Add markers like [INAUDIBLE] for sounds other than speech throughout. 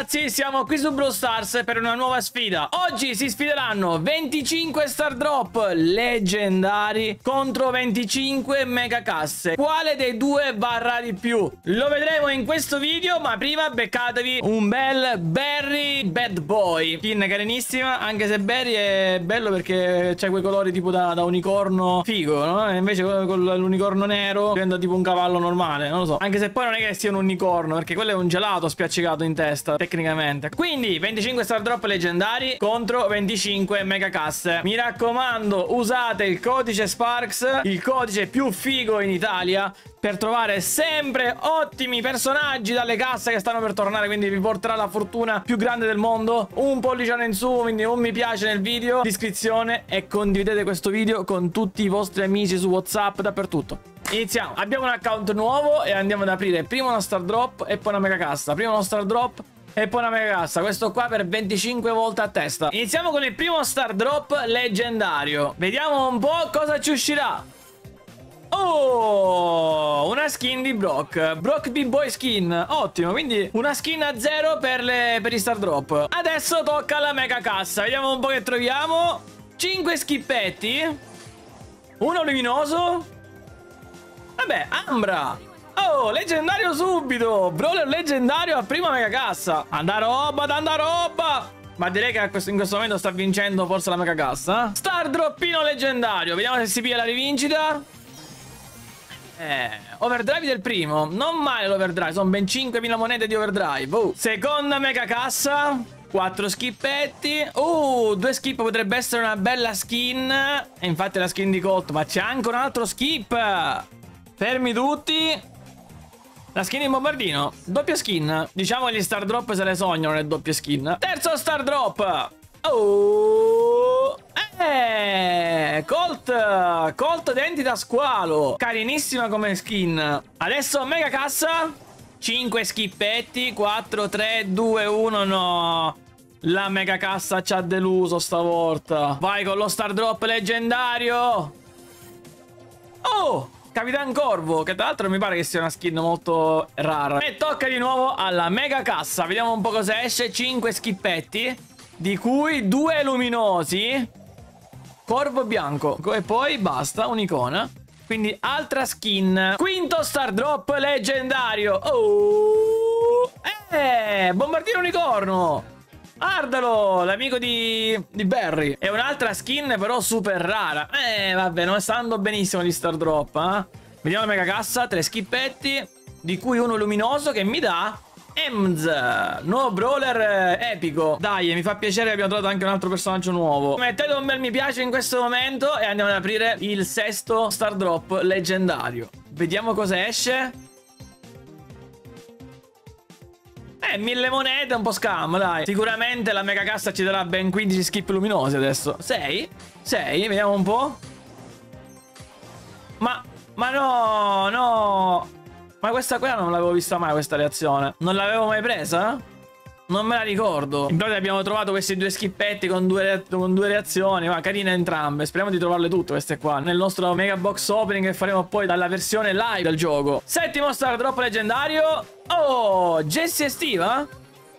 ragazzi, siamo qui su Brawl Stars per una nuova sfida. Oggi si sfideranno 25 Star Drop leggendari contro 25 mega casse Quale dei due varrà di più? Lo vedremo in questo video, ma prima beccatevi un bel Berry Bad Boy. Skin carinissima, anche se Berry è bello perché c'ha quei colori tipo da, da unicorno figo, no? Invece con l'unicorno nero diventa tipo un cavallo normale, non lo so. Anche se poi non è che sia un unicorno, perché quello è un gelato spiaccicato in testa, tecnicamente. Quindi 25 star drop leggendari contro 25 mega casse. Mi raccomando, usate il codice Sparks, il codice più figo in Italia, per trovare sempre ottimi personaggi dalle casse che stanno per tornare quindi vi porterà la fortuna più grande del mondo. Un pollicione in su quindi un mi piace nel video. Iscrizione e condividete questo video con tutti i vostri amici su whatsapp dappertutto. Iniziamo. Abbiamo un account nuovo e andiamo ad aprire prima una star drop e poi una mega cassa prima uno star drop e poi una mega cassa Questo qua per 25 volte a testa Iniziamo con il primo star drop leggendario Vediamo un po' cosa ci uscirà Oh, una skin di Brock. Brock B-Boy skin. Ottimo, quindi una skin a zero per, le, per i star drop. Adesso tocca alla mega cassa. Vediamo un po' che troviamo. 5 schippetti. Uno luminoso. Vabbè, Ambra. Oh, leggendario subito. Brawler leggendario a prima mega cassa. Anda roba, tanta roba. Ma direi che in questo momento sta vincendo forse la mega cassa. Star droppino leggendario. Vediamo se si piglia la rivincita. Eh, overdrive del primo. Non male l'overdrive. Sono ben 5.000 monete di overdrive. Uh. Seconda mega cassa. 4 skippetti. Uh, due skip potrebbe essere una bella skin. E infatti la skin di Colt. Ma c'è anche un altro skip. Fermi tutti. La skin in bombardino. Doppia skin. Diciamo gli star drop se le sognano le doppie skin. Terzo star drop. Oh. Eh, Colt, Colt denti da squalo. Carinissima come skin. Adesso mega cassa. 5 schippetti. 4, 3, 2, 1, no. La mega cassa ci ha deluso stavolta. Vai con lo star drop leggendario. Oh! Capitan Corvo, che tra l'altro mi pare che sia una skin molto rara. E tocca di nuovo alla mega cassa. Vediamo un po' cosa esce. 5 schippetti, di cui 2 luminosi. Corvo bianco. E poi basta, un'icona. Quindi altra skin. Quinto star drop leggendario. Oh! Eh, bombardino unicorno. Guardalo, l'amico di, di Barry. È un'altra skin però super rara. Eh, vabbè, non sta andando benissimo di star drop, eh. Vediamo la mega cassa, tre schippetti, di cui uno luminoso che mi dà Ems, nuovo brawler eh, epico. Dai, mi fa piacere che abbiamo trovato anche un altro personaggio nuovo. Mettete un bel mi piace in questo momento e andiamo ad aprire il sesto star drop leggendario. Vediamo cosa esce. Eh, mille monete, un po' scam, dai. Sicuramente la mega cassa ci darà ben 15 skip luminosi adesso. 6? 6? Vediamo un po'. Ma, ma no, no. Ma questa qua non l'avevo vista mai questa reazione. Non l'avevo mai presa? Non me la ricordo. In pratica abbiamo trovato questi due schippetti con due, con due reazioni. Ma carine entrambe. Speriamo di trovarle tutte queste qua. Nel nostro mega box opening che faremo poi dalla versione live del gioco. Settimo star drop leggendario. Oh, Jessie estiva?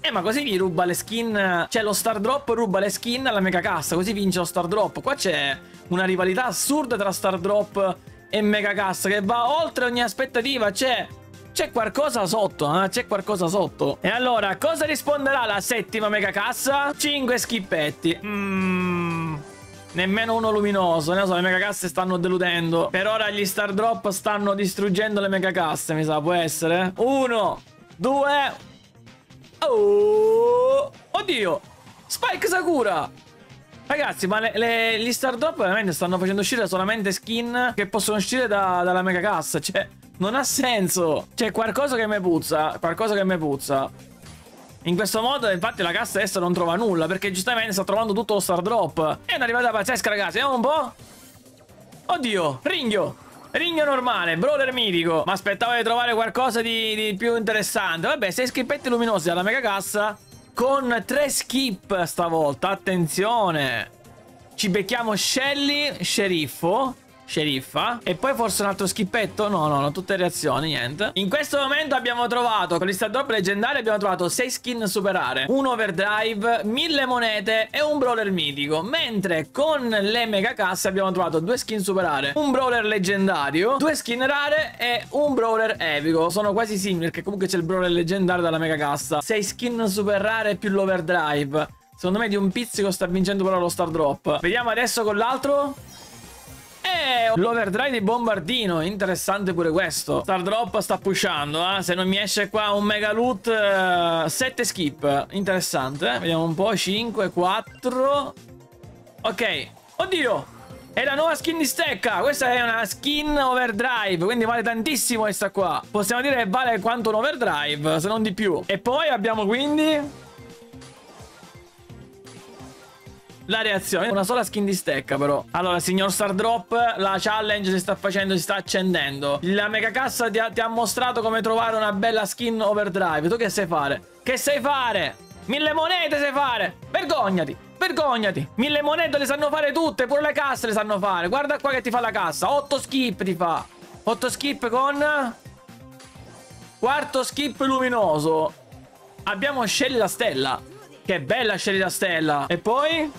Eh, ma così vi ruba le skin. Cioè, lo Star Drop ruba le skin alla mega cassa. Così vince lo Star Drop. Qua c'è una rivalità assurda tra Star Drop e mega cassa che va oltre ogni aspettativa. C'è. C'è qualcosa sotto, eh? C'è qualcosa sotto. E allora, cosa risponderà la settima mega cassa? 5 schippetti. Mmm. Nemmeno uno luminoso. Ne so, le mega casse stanno deludendo. Per ora gli star drop stanno distruggendo le mega casse, mi sa, può essere. Uno, due. Oh. Oddio. Spike Sakura. Ragazzi, ma le, le, gli Star Drop veramente stanno facendo uscire solamente skin che possono uscire da, dalla mega cassa. Cioè, non ha senso. C'è qualcosa che mi puzza. Qualcosa che mi puzza. In questo modo, infatti, la cassa adesso non trova nulla. Perché giustamente sta trovando tutto lo Star Drop. È un'arrivata pazzesca, ragazzi. Vediamo un po'. Oddio, ringhio. Ringhio normale, brawler mitico. Ma aspettavo di trovare qualcosa di, di più interessante. Vabbè, 6 schippetti luminosi alla mega cassa. Con tre skip stavolta, attenzione. Ci becchiamo Shelly, sceriffo. Sceriffa. E poi forse un altro schippetto? No, no, no, tutte reazioni, niente. In questo momento abbiamo trovato, con l'Star Drop leggendario, abbiamo trovato 6 skin super rare, un overdrive, 1000 monete e un brawler mitico. Mentre con le mega casse abbiamo trovato due skin super rare, un brawler leggendario, due skin rare e un brawler epico. Sono quasi simili perché comunque c'è il brawler leggendario dalla mega cassa. 6 skin super rare più l'overdrive. Secondo me di un pizzico sta vincendo però lo Star Drop. Vediamo adesso con l'altro. L'overdrive di bombardino, interessante pure questo. Star Drop sta pushando, eh. Se non mi esce qua un mega loot, eh, 7 skip. Interessante, eh. Vediamo un po', 5, 4. Ok. Oddio, è la nuova skin di stecca. Questa è una skin overdrive, quindi vale tantissimo questa qua. Possiamo dire che vale quanto un overdrive, se non di più. E poi abbiamo quindi... la reazione. Una sola skin di stecca però. Allora, signor Star Drop, la challenge si sta facendo, si sta accendendo. La mega cassa ti ha, ti ha mostrato come trovare una bella skin overdrive. Tu che sai fare? Che sai fare? Mille monete sai fare! Vergognati! Vergognati! Mille monete le sanno fare tutte, pure le casse le sanno fare. Guarda qua che ti fa la cassa. 8 skip ti fa. 8 skip con... Quarto skip luminoso. Abbiamo scegli la stella. Che bella scegli la stella. E poi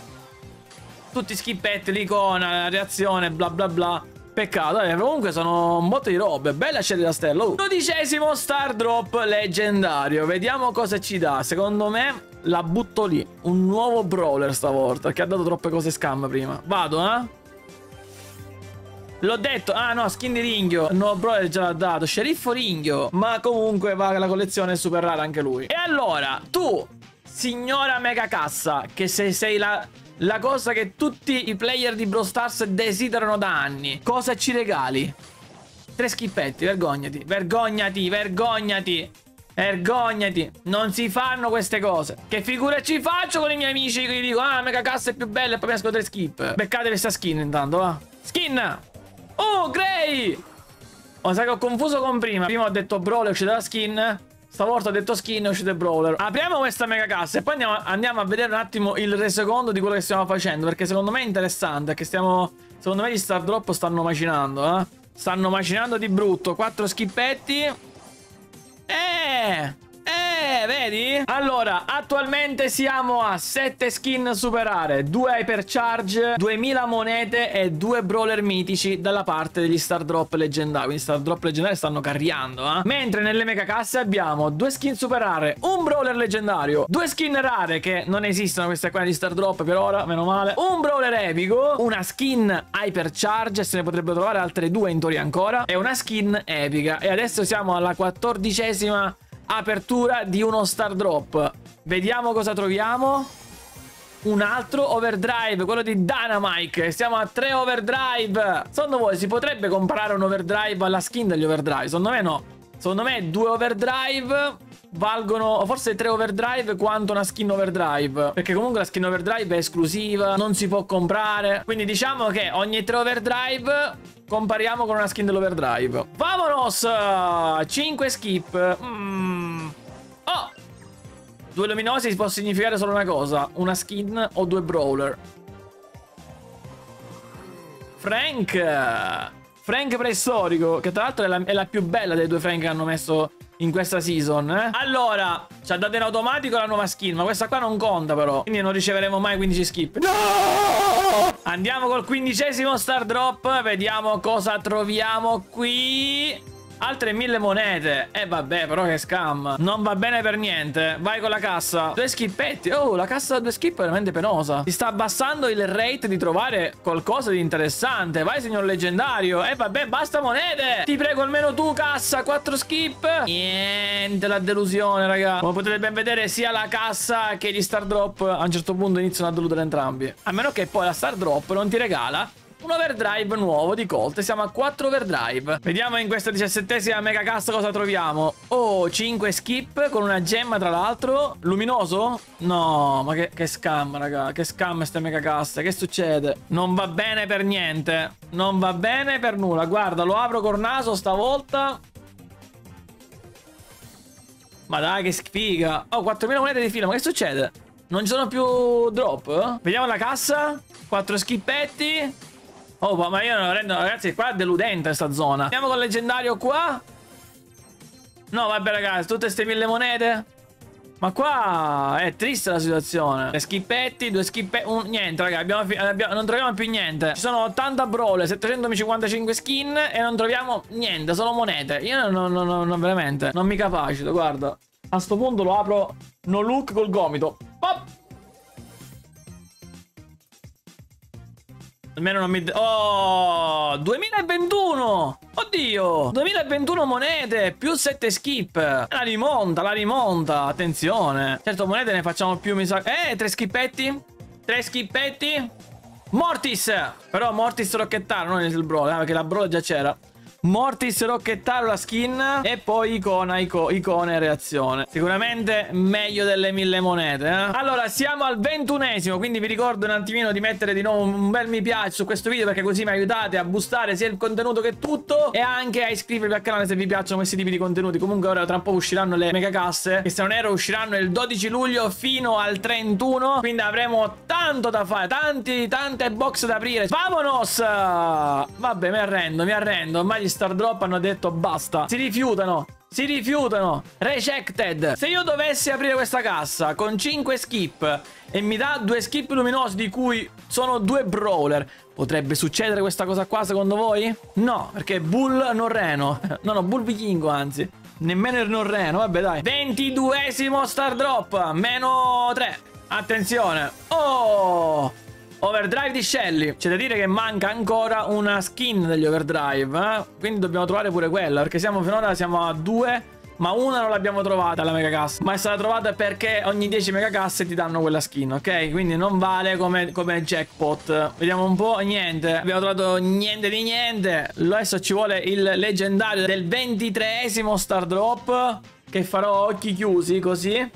tutti schippetti, l'icona, la reazione, bla bla bla. Peccato, eh, comunque sono un botto di robe. Bella scelta da stella. Uh. Dodicesimo Star Drop leggendario. Vediamo cosa ci dà. Secondo me la butto lì. Un nuovo brawler stavolta. Che ha dato troppe cose scam prima. Vado, eh? L'ho detto, ah no, skin di Ringhio nuovo brawler già l'ha dato Sceriffo Ringhio Ma comunque va la collezione è super rara anche lui E allora, tu Signora Mega Cassa Che se sei la la cosa che tutti i player di Brawl Stars desiderano da anni. Cosa ci regali? Tre schippetti, vergognati, vergognati, vergognati. Vergognati, non si fanno queste cose. Che figura ci faccio con i miei amici che gli dico, ah, mega cassa è più bella e poi mi esco tre skip. Beccate questa skin intanto, va. Skin! Oh, Gray! Oh, sai che ho confuso con prima. Prima ho detto bro, le uscite la skin. Stavolta ho detto skin e uscite brawler. Apriamo questa mega cassa e poi andiamo, andiamo, a vedere un attimo il resoconto di quello che stiamo facendo. Perché secondo me è interessante. Perché stiamo... Secondo me gli star drop stanno macinando, eh. Stanno macinando di brutto. Quattro schippetti. Eh... Eh, vedi? Allora, attualmente siamo a 7 skin super rare, 2 hypercharge, 2000 monete e 2 brawler mitici dalla parte degli star drop leggendari. Quindi star drop leggendari stanno carriando, eh? Mentre nelle mega casse abbiamo 2 skin super rare, un brawler leggendario, 2 skin rare che non esistono queste qua di star drop per ora, meno male, un brawler epico, una skin hypercharge, se ne potrebbero trovare altre due in teoria ancora, e una skin epica. E adesso siamo alla quattordicesima apertura di uno star drop. Vediamo cosa troviamo. Un altro overdrive, quello di Dynamite. Siamo a 3 overdrive. Secondo voi si potrebbe comprare un overdrive alla skin degli overdrive? Secondo me no. Secondo me due overdrive valgono forse tre overdrive quanto una skin overdrive. Perché comunque la skin overdrive è esclusiva, non si può comprare. Quindi diciamo che ogni tre overdrive compariamo con una skin dell'overdrive. Vamonos! 5 skip. Mm. Oh! Due luminosi può significare solo una cosa. Una skin o due brawler. Frank! Frank preistorico, che tra l'altro è, è la, più bella dei due Frank che hanno messo in questa season, eh? Allora, ci ha dato in automatico la nuova skin, ma questa qua non conta però. Quindi non riceveremo mai 15 skip. No! Andiamo col quindicesimo star drop, vediamo cosa troviamo qui. Altre mille monete. E eh, vabbè, però che scam. Non va bene per niente. Vai con la cassa. Due skippetti. Oh, la cassa da due skip è veramente penosa. Si sta abbassando il rate di trovare qualcosa di interessante. Vai, signor leggendario. E eh, vabbè, basta monete. Ti prego, almeno tu, cassa. Quattro skip. Niente, la delusione, raga. Come potete ben vedere, sia la cassa che gli star drop a un certo punto iniziano a deludere entrambi. A meno che poi la star drop non ti regala un overdrive nuovo di Colt. Siamo a 4 overdrive. Vediamo in questa diciassettesima mega cassa cosa troviamo. Oh, 5 skip con una gemma tra l'altro. Luminoso? No, ma che, che scam, raga. Che scam queste mega casse. Che succede? Non va bene per niente. Non va bene per nulla. Guarda, lo apro col naso stavolta. Ma dai, che sfiga. Oh, 4.000 monete di fila. Ma che succede? Non ci sono più drop? Vediamo la cassa. 4 skippetti. Oh, ma io non rendo... Ragazzi, qua è deludente sta zona. Andiamo con il leggendario qua. No, vabbè, ragazzi, tutte queste mille monete. Ma qua è triste la situazione. Tre schippetti, due schippetti. Un... Niente, raga, abbiamo abbiamo... non troviamo più niente. Ci sono 80 brawler, 755 skin e non troviamo niente, solo monete. Io non, non, non veramente. Non mi capacito, guarda. A sto punto lo apro no look col gomito. Almeno non mi... Oh! 2021! Oddio! 2021 monete, più 7 skip. La rimonta, la rimonta. Attenzione. Certo, monete ne facciamo più, mi sa... Eh, tre skippetti? Tre skippetti? Mortis! Però Mortis rocchettaro, non il brawl, eh, perché la brawl già c'era. Mortis Rocchettaro la skin e poi icona, ico, icona e reazione. Sicuramente meglio delle mille monete. Eh? Allora, siamo al ventunesimo, quindi vi ricordo un attimino di mettere di nuovo un bel mi piace su questo video perché così mi aiutate a boostare sia il contenuto che tutto e anche a iscrivervi al canale se vi piacciono questi tipi di contenuti. Comunque ora tra un po' usciranno le mega casse che se non ero usciranno il 12 luglio fino al 31, quindi avremo tanto da fare, tanti, tante box da aprire. Vamonos! Vabbè, mi arrendo, mi arrendo, ormai gli Star Drop hanno detto basta. Si rifiutano. Si rifiutano. Rejected. Se io dovessi aprire questa cassa con 5 skip e mi dà due skip luminosi di cui sono due brawler, potrebbe succedere questa cosa qua secondo voi? No, perché Bull non reno. [LAUGHS] No, no, Bull vichingo anzi. Nemmeno il non reno, vabbè dai. 22esimo Star Drop. Meno 3. Attenzione. Oh! Overdrive di Shelly. C'è da dire che manca ancora una skin degli Overdrive. Eh? Quindi dobbiamo trovare pure quella. Perché siamo finora siamo a due. Ma una non l'abbiamo trovata la mega cassa. Ma è stata trovata perché ogni 10 mega casse ti danno quella skin, ok? Quindi non vale come, come jackpot. Vediamo un po'. Niente. Abbiamo trovato niente di niente. Adesso ci vuole il leggendario del 23esimo Star Drop. Che farò occhi chiusi così.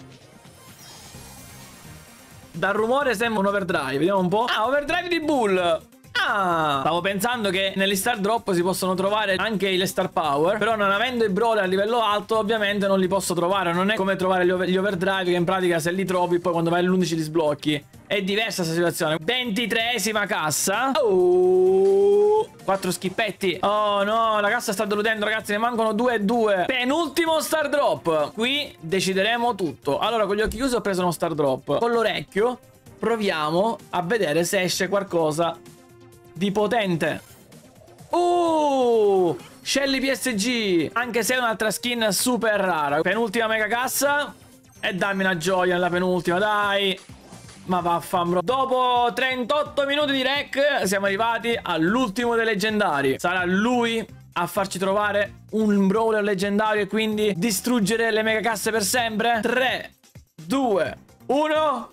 Dal rumore sembra un overdrive. Vediamo un po'. Ah, overdrive di Bull. Ah, stavo pensando che negli star drop si possono trovare anche le star power Però non avendo i brawler a livello alto ovviamente non li posso trovare Non è come trovare gli, over gli overdrive che in pratica se li trovi poi quando vai all'11 li sblocchi È diversa questa situazione 23esima cassa Oh 4 schippetti Oh no la cassa sta deludendo ragazzi ne mancano 2 e 2 Penultimo star drop Qui decideremo tutto Allora con gli occhi chiusi ho preso uno star drop Con l'orecchio proviamo a vedere se esce qualcosa di potente. Uh! Shelly PSG. Anche se è un'altra skin super rara. Penultima mega cassa. E dammi una gioia nella penultima, dai. Ma vaffanbro. Dopo 38 minuti di rec siamo arrivati all'ultimo dei leggendari. Sarà lui a farci trovare un brawler leggendario e quindi distruggere le mega casse per sempre? 3, 2, 1...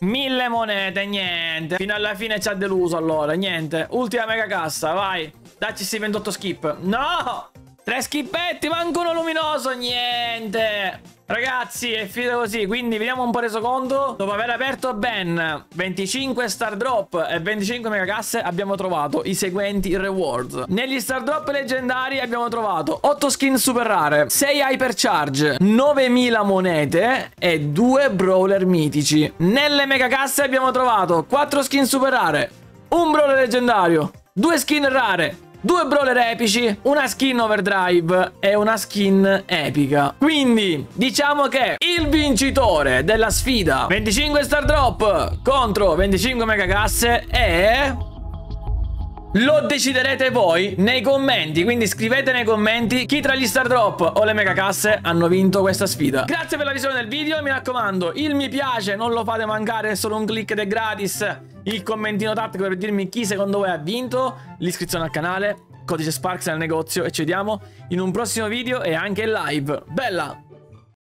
Mille monete, niente. Fino alla fine ci ha deluso allora, niente. Ultima mega cassa, vai. Dacci sti 28 skip. No! Tre skippetti, manco uno luminoso, niente. Ragazzi è finito così Quindi vediamo un po' reso conto Dopo aver aperto ben 25 star drop E 25 mega casse Abbiamo trovato i seguenti rewards. Negli star drop leggendari abbiamo trovato 8 skin super rare 6 hypercharge 9000 monete E 2 brawler mitici. Nelle mega casse abbiamo trovato 4 skin super rare Un brawler leggendario 2 skin rare due brawler epici, una skin overdrive e una skin epica. Quindi diciamo che il vincitore della sfida 25 star drop contro 25 mega casse è... Lo deciderete voi nei commenti, quindi scrivete nei commenti chi tra gli star drop o le mega casse hanno vinto questa sfida. Grazie per la visione del video, mi raccomando, il mi piace non lo fate mancare, è solo un click ed è gratis. Il commentino tattico per dirmi chi secondo voi ha vinto, l'iscrizione al canale, codice Sparks nel negozio e ci vediamo in un prossimo video e anche in live. Bella!